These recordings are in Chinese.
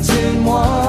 寂寞。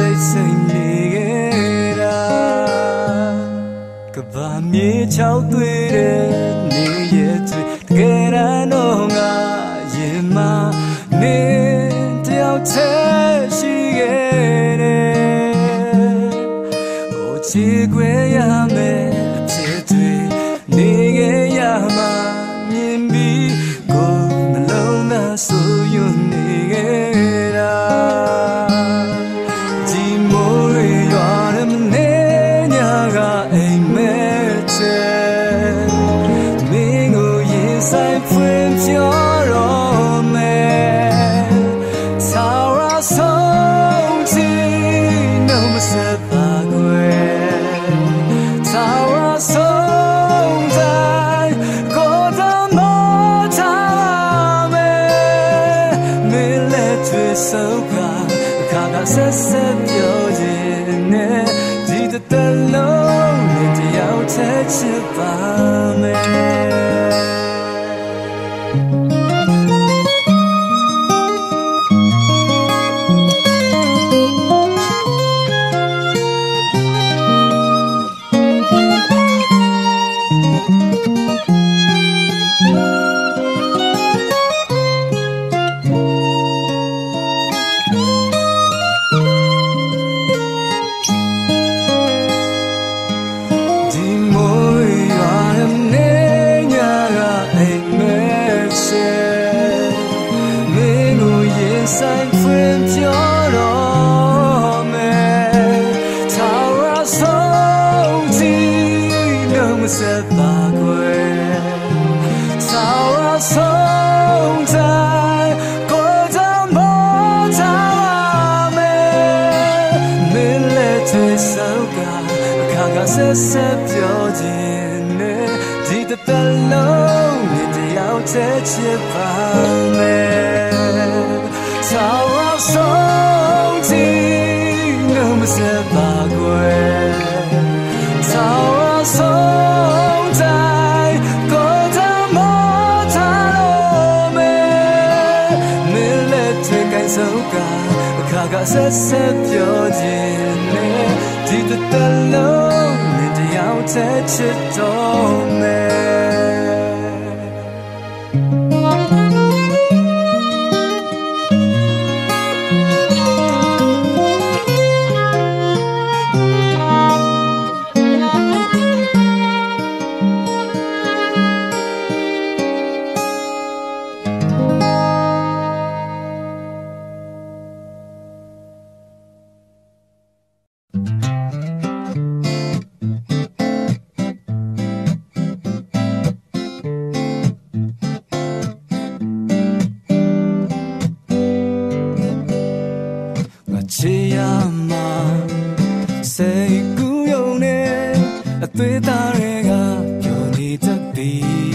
စိတ်စိတ်နေခဲ့တာကဘာမြေချောက်သွေး三分钟的美，他话手机能不能打过？他话送在过张梦他话美，美丽传说个刚刚说说表情呢？记得登录，明天要接接班美。潮啊松子，你们十八过。潮啊松仔，哥在码头等你。你来提干酒家，哥哥设设票子呢。弟弟等侬，你着要提赤头呢。be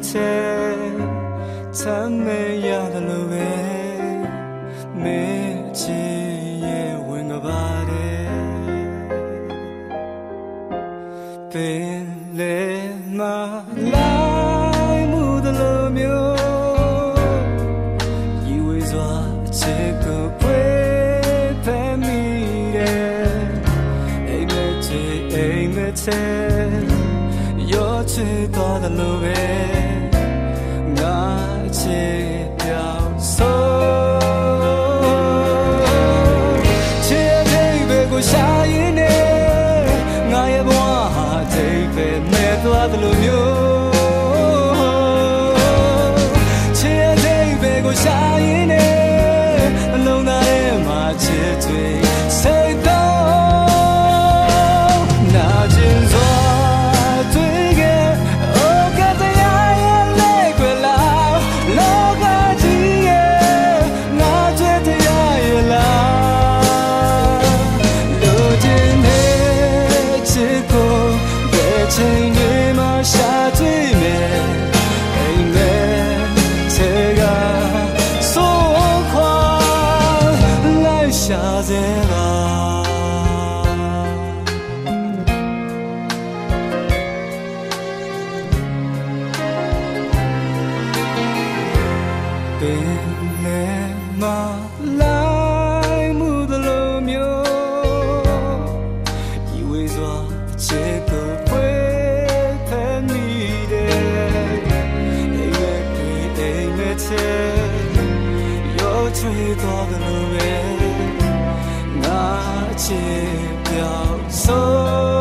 在赞美亚的路 기도하는 후에 나집벽 속.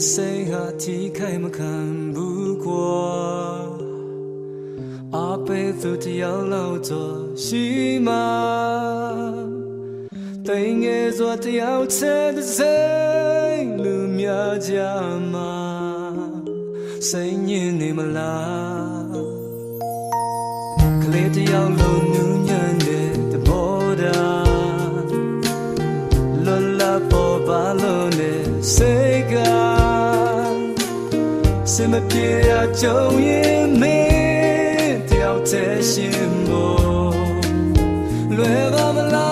谁和体开么看不过？阿贝走的要老做西马，对眼做的要吃的谁路苗家嘛，谁念你们啦？可怜的要老奴。စင်မပြေရကြုံရင်မင်းတယောက်တည်းရှင်မို့လွယ်ပါမလား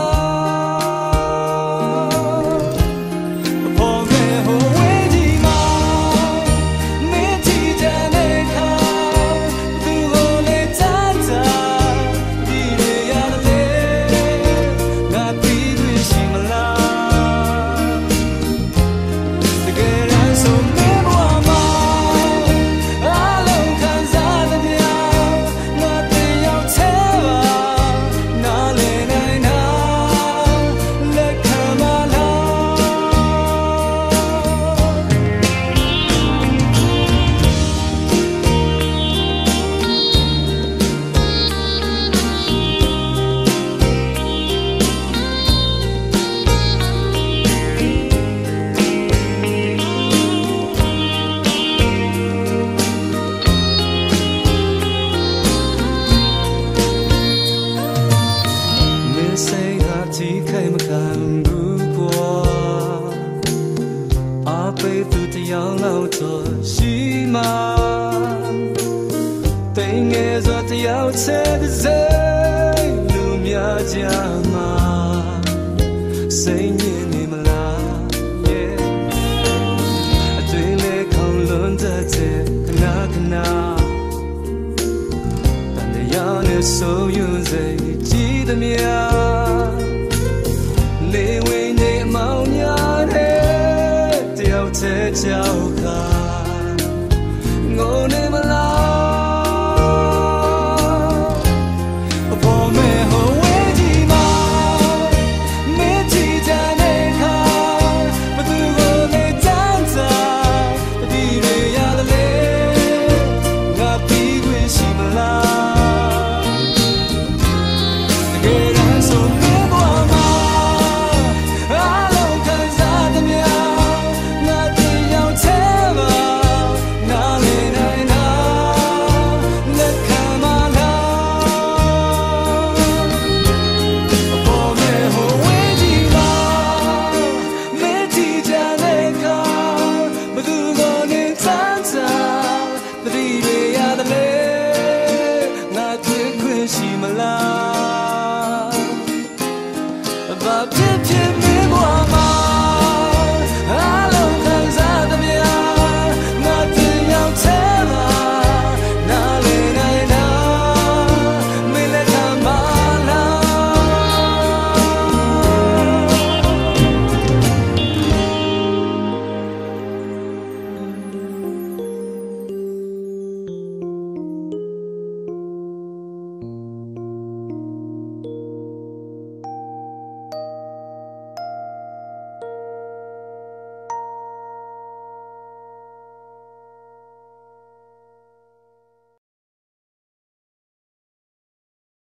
မောင်များတဲ့တယောက်တည်းကြောက်ခါငုံနေမလား